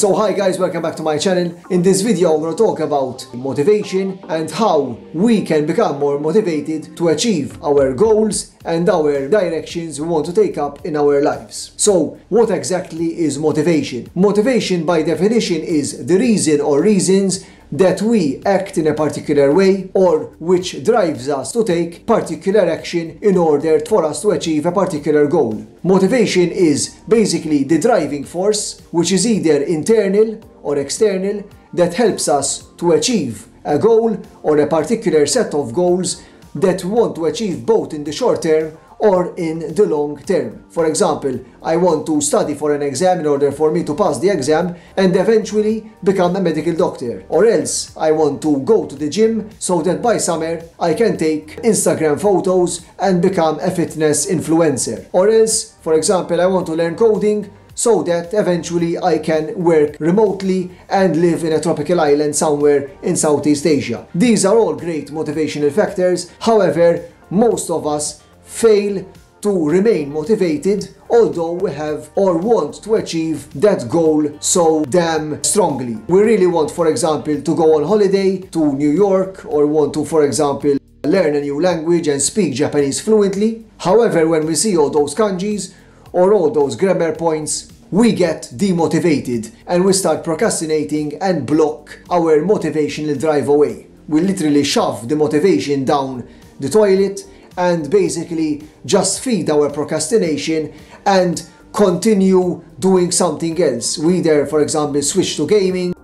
So hi guys, welcome back to my channel. In this video I'm going to talk about motivation and how we can become more motivated to achieve our goals and our directions we want to take up in our lives. So what exactly is motivation? Motivation by definition is the reason or reasons that we act in a particular way or which drives us to take particular action in order for us to achieve a particular goal. Motivation is basically the driving force which is either internal or external that helps us to achieve a goal or a particular set of goals that we want to achieve both in the short term or in the long term. For example, I want to study for an exam in order for me to pass the exam and eventually become a medical doctor. Or else, I want to go to the gym so that by summer I can take Instagram photos and become a fitness influencer. Or else, for example, I want to learn coding so that eventually I can work remotely and live in a tropical island somewhere in Southeast Asia. These are all great motivational factors, however, most of us fail to remain motivated although we have or want to achieve that goal so damn strongly. We really want, for example, to go on holiday to New York or want to, for example, learn a new language and speak Japanese fluently. However, when we see all those kanjis or all those grammar points, we get demotivated and we start procrastinating and block our motivational drive away. We literally shove the motivation down the toilet and basically just feed our procrastination and continue doing something else. We either, for example, switch to gaming,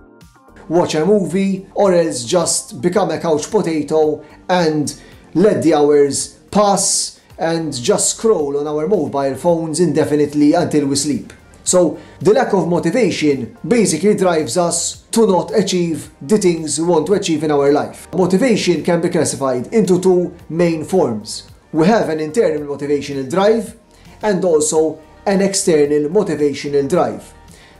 watch a movie, or else just become a couch potato and let the hours pass and just scroll on our mobile phones indefinitely until we sleep. So the lack of motivation basically drives us to not achieve the things we want to achieve in our life. Motivation can be classified into two main forms. We have an internal motivational drive and also an external motivational drive.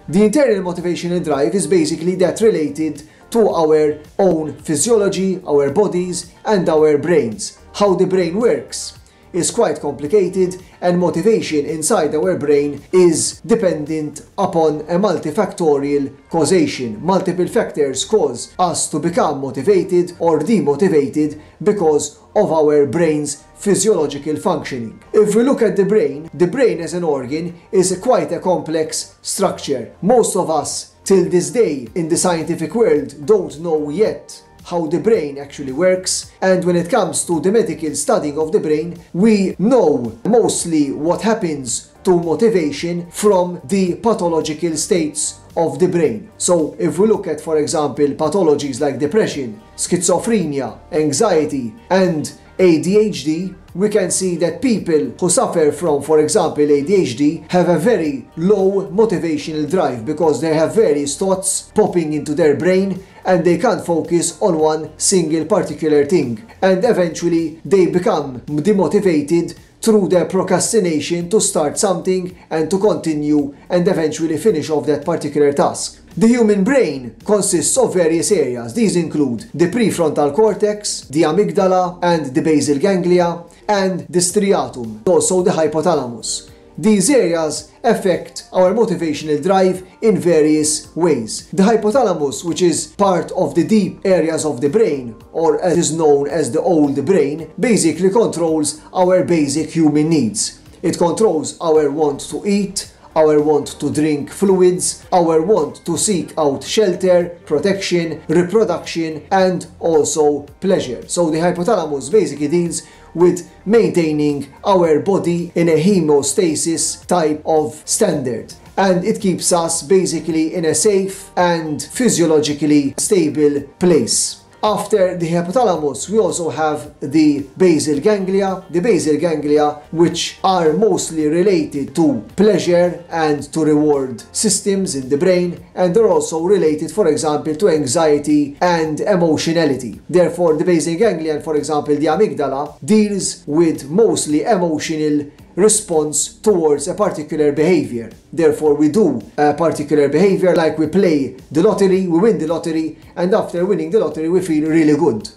The internal motivational drive is basically that related to our own physiology, our bodies and our brains, how the brain works is quite complicated and motivation inside our brain is dependent upon a multifactorial causation. Multiple factors cause us to become motivated or demotivated because of our brain's physiological functioning. If we look at the brain, the brain as an organ is a quite a complex structure. Most of us till this day in the scientific world don't know yet how the brain actually works. And when it comes to the medical studying of the brain, we know mostly what happens to motivation from the pathological states of the brain. So if we look at, for example, pathologies like depression, schizophrenia, anxiety, and ADHD, we can see that people who suffer from, for example, ADHD have a very low motivational drive because they have various thoughts popping into their brain and they can't focus on one single particular thing. And eventually they become demotivated through their procrastination to start something and to continue and eventually finish off that particular task. The human brain consists of various areas. These include the prefrontal cortex, the amygdala and the basal ganglia, and the striatum, also the hypothalamus. These areas affect our motivational drive in various ways. The hypothalamus, which is part of the deep areas of the brain, or as is known as the old brain, basically controls our basic human needs. It controls our want to eat, our want to drink fluids, our want to seek out shelter, protection, reproduction, and also pleasure. So the hypothalamus basically deals with maintaining our body in a hemostasis type of standard. And it keeps us basically in a safe and physiologically stable place. After the hypothalamus, we also have the basal ganglia, the basal ganglia which are mostly related to pleasure and to reward systems in the brain and they're also related for example to anxiety and emotionality. Therefore the basal ganglia, for example the amygdala deals with mostly emotional response towards a particular behavior. Therefore, we do a particular behavior like we play the lottery, we win the lottery, and after winning the lottery, we feel really good.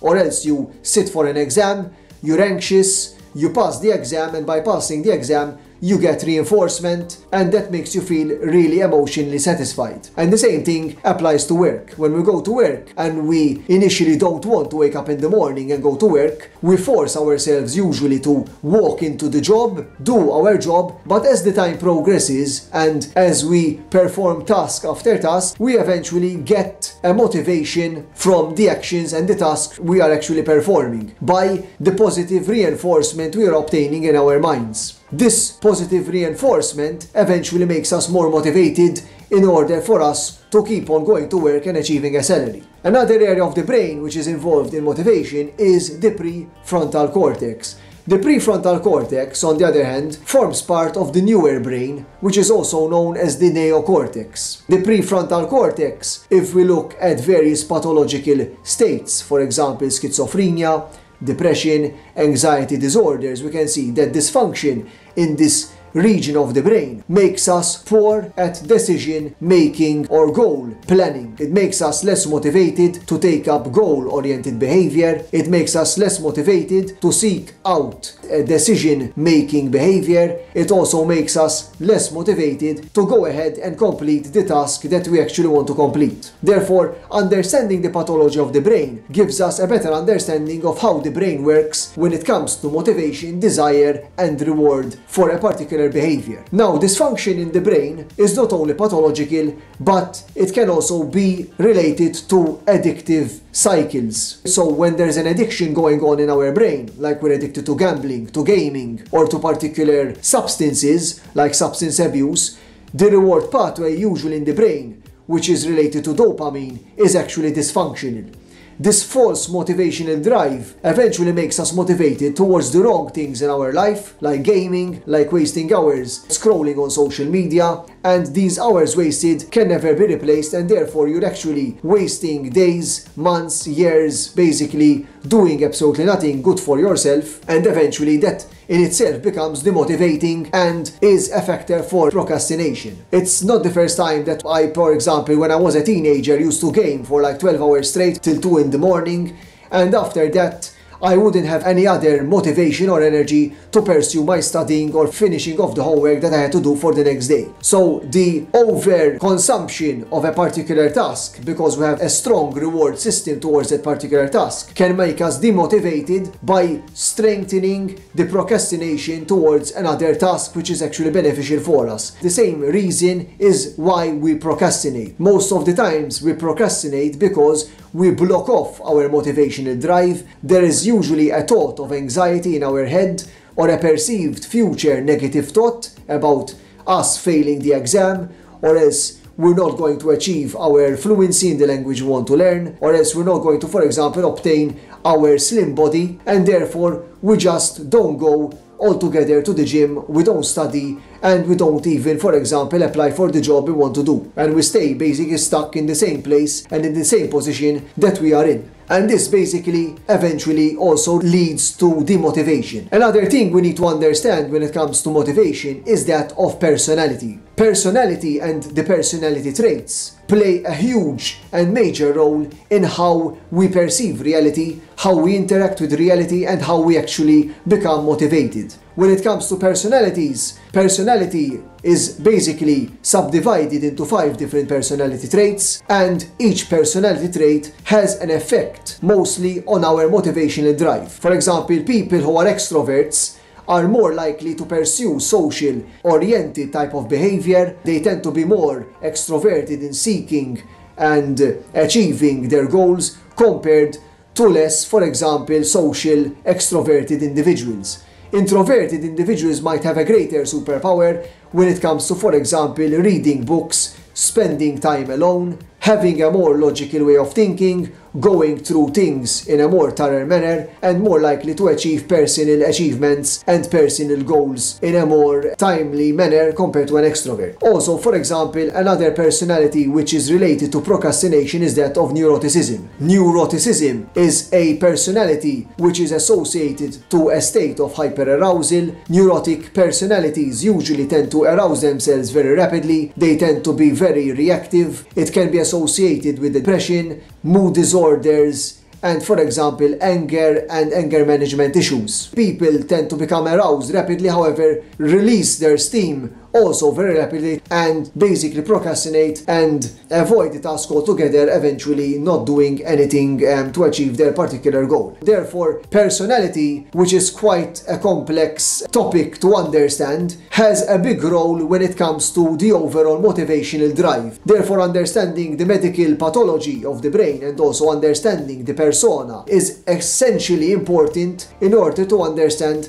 Or else you sit for an exam, you're anxious, you pass the exam, and by passing the exam, you get reinforcement, and that makes you feel really emotionally satisfied. And the same thing applies to work. When we go to work and we initially don't want to wake up in the morning and go to work, we force ourselves usually to walk into the job, do our job, but as the time progresses and as we perform task after task, we eventually get a motivation from the actions and the tasks we are actually performing by the positive reinforcement we are obtaining in our minds. This positive reinforcement eventually makes us more motivated in order for us to keep on going to work and achieving a salary. Another area of the brain which is involved in motivation is the prefrontal cortex. The prefrontal cortex, on the other hand, forms part of the newer brain, which is also known as the neocortex. The prefrontal cortex, if we look at various pathological states, for example schizophrenia, depression, anxiety disorders, we can see that dysfunction in this region of the brain makes us poor at decision making or goal planning. It makes us less motivated to take up goal oriented behavior. It makes us less motivated to seek out a decision making behavior. It also makes us less motivated to go ahead and complete the task that we actually want to complete. Therefore, understanding the pathology of the brain gives us a better understanding of how the brain works when it comes to motivation, desire, and reward for a particular disorder behavior. Now, dysfunction in the brain is not only pathological, but it can also be related to addictive cycles. So when there's an addiction going on in our brain, like we're addicted to gambling, to gaming, or to particular substances, like substance abuse, the reward pathway usually in the brain, which is related to dopamine, is actually dysfunctional. This false motivational drive eventually makes us motivated towards the wrong things in our life, like gaming, like wasting hours, scrolling on social media, and these hours wasted can never be replaced and therefore you're actually wasting days, months, years, basically doing absolutely nothing good for yourself and eventually that in itself becomes demotivating and is a factor for procrastination. It's not the first time that I, for example, when I was a teenager used to game for like 12 hours straight till 2 in the morning and after that I wouldn't have any other motivation or energy to pursue my studying or finishing of the homework that I had to do for the next day. So the over consumption of a particular task because we have a strong reward system towards that particular task can make us demotivated by strengthening the procrastination towards another task which is actually beneficial for us. The same reason is why we procrastinate. Most of the times we procrastinate because We block off our motivational drive, there is usually a thought of anxiety in our head or a perceived future negative thought about us failing the exam or else we're not going to achieve our fluency in the language we want to learn, or else we're not going to, for example, obtain our slim body, and therefore we just don't go altogether to the gym, we don't study, and we don't even, for example, apply for the job we want to do. And we stay basically stuck in the same place and in the same position that we are in. And this basically eventually also leads to demotivation. Another thing we need to understand when it comes to motivation is that of personality. Personality and the personality traits play a huge and major role in how we perceive reality, how we interact with reality, and how we actually become motivated when it comes to personalities, personality is basically subdivided into five different personality traits, and each personality trait has an effect mostly on our motivational drive. For example, people who are extroverts are more likely to pursue social oriented type of behavior. They tend to be more extroverted in seeking and achieving their goals compared to less, for example, social extroverted individuals. Introverted individuals might have a greater superpower when it comes to, for example, reading books, spending time alone, having a more logical way of thinking, going through things in a more thorough manner, and more likely to achieve personal achievements and personal goals in a more timely manner compared to an extrovert. Also, for example, another personality which is related to procrastination is that of neuroticism. Neuroticism is a personality which is associated to a state of hyperarousal. Neurotic personalities usually tend to arouse themselves very rapidly, they tend to be very reactive, it can be associated associated with depression, mood disorders, and for example anger and anger management issues. People tend to become aroused rapidly however release their steam also very rapidly and basically procrastinate and avoid the task altogether, eventually not doing anything um, to achieve their particular goal. Therefore, personality, which is quite a complex topic to understand, has a big role when it comes to the overall motivational drive. Therefore, understanding the medical pathology of the brain and also understanding the persona is essentially important in order to understand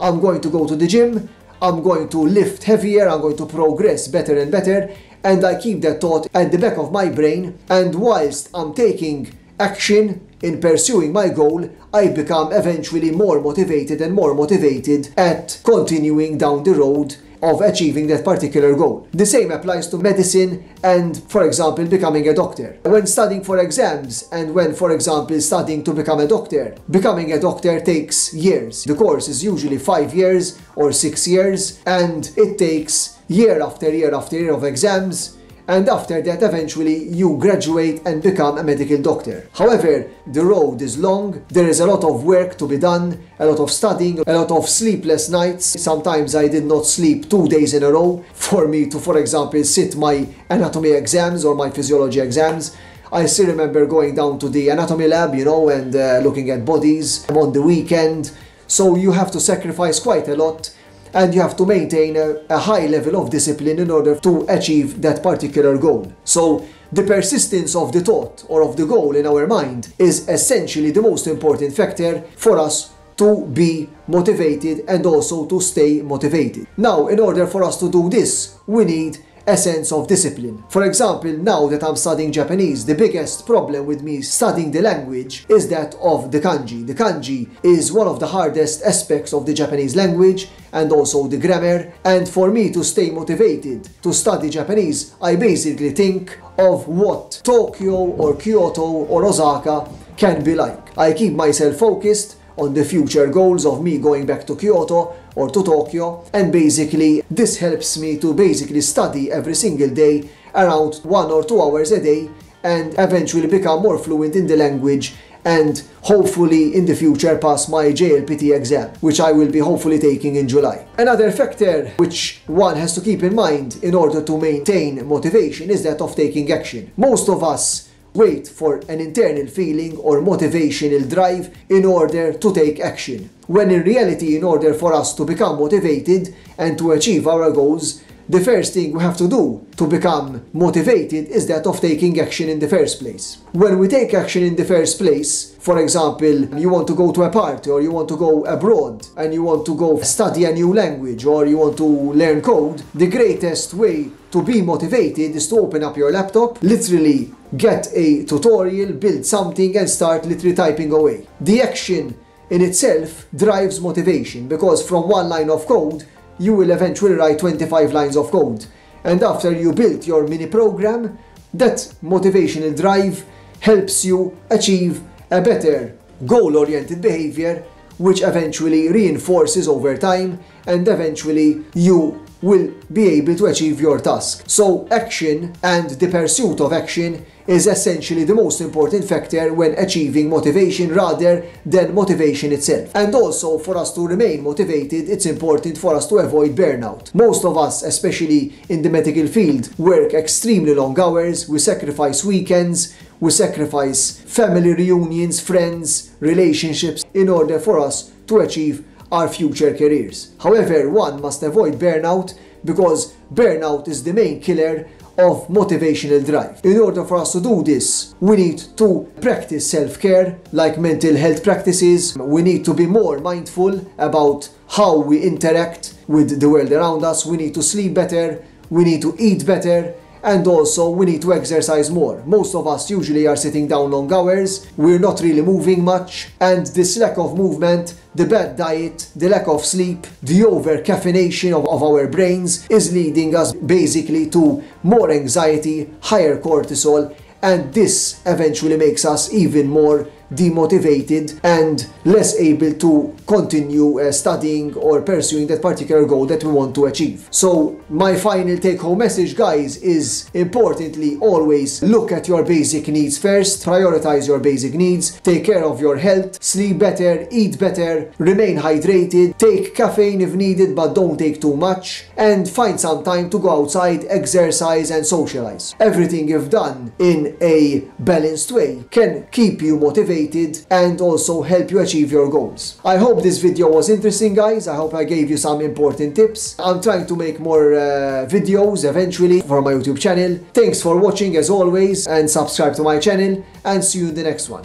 I'm going to go to the gym I'm going to lift heavier, I'm going to progress better and better, and I keep that thought at the back of my brain, and whilst I'm taking action in pursuing my goal, I become eventually more motivated and more motivated at continuing down the road of achieving that particular goal. The same applies to medicine and, for example, becoming a doctor. When studying for exams and when, for example, studying to become a doctor, becoming a doctor takes years. The course is usually five years or six years and it takes year after year after year of exams and after that eventually you graduate and become a medical doctor. However, the road is long, there is a lot of work to be done, a lot of studying, a lot of sleepless nights. Sometimes I did not sleep two days in a row for me to, for example, sit my anatomy exams or my physiology exams. I still remember going down to the anatomy lab, you know, and uh, looking at bodies on the weekend. So you have to sacrifice quite a lot and you have to maintain a, a high level of discipline in order to achieve that particular goal. So the persistence of the thought or of the goal in our mind is essentially the most important factor for us to be motivated and also to stay motivated. Now, in order for us to do this, we need a sense of discipline. For example, now that I'm studying Japanese, the biggest problem with me studying the language is that of the kanji. The kanji is one of the hardest aspects of the Japanese language and also the grammar. And for me to stay motivated to study Japanese, I basically think of what Tokyo or Kyoto or Osaka can be like. I keep myself focused on the future goals of me going back to Kyoto or to Tokyo and basically this helps me to basically study every single day around one or two hours a day and eventually become more fluent in the language and hopefully in the future pass my JLPT exam, which I will be hopefully taking in July. Another factor which one has to keep in mind in order to maintain motivation is that of taking action. Most of us Wait for an internal feeling or motivational drive in order to take action. When in reality, in order for us to become motivated and to achieve our goals, the first thing we have to do to become motivated is that of taking action in the first place. When we take action in the first place, for example, you want to go to a party or you want to go abroad and you want to go study a new language or you want to learn code, the greatest way to be motivated is to open up your laptop, literally get a tutorial, build something and start literally typing away. The action in itself drives motivation because from one line of code you will eventually write 25 lines of code. And after you built your mini program, that motivational drive helps you achieve a better goal-oriented behavior which eventually reinforces over time and eventually you will be able to achieve your task. So action and the pursuit of action is essentially the most important factor when achieving motivation rather than motivation itself. And also for us to remain motivated, it's important for us to avoid burnout. Most of us, especially in the medical field, work extremely long hours, we sacrifice weekends, we sacrifice family reunions, friends, relationships in order for us to achieve Our future careers. However, one must avoid burnout because burnout is the main killer of motivational drive. In order for us to do this, we need to practice self-care, like mental health practices. We need to be more mindful about how we interact with the world around us. We need to sleep better. We need to eat better And also, we need to exercise more. Most of us usually are sitting down long hours, we're not really moving much, and this lack of movement, the bad diet, the lack of sleep, the over caffeination of, of our brains is leading us basically to more anxiety, higher cortisol, and this eventually makes us even more demotivated and less able to continue uh, studying or pursuing that particular goal that we want to achieve. So my final take home message guys is importantly always look at your basic needs first, prioritize your basic needs, take care of your health, sleep better, eat better, remain hydrated, take caffeine if needed but don't take too much and find some time to go outside, exercise and socialize. Everything you've done in a balanced way can keep you motivated motivated and also help you achieve your goals. I hope this video was interesting guys. I hope I gave you some important tips. I'm trying to make more uh, videos eventually for my YouTube channel. Thanks for watching as always and subscribe to my channel and see you in the next one.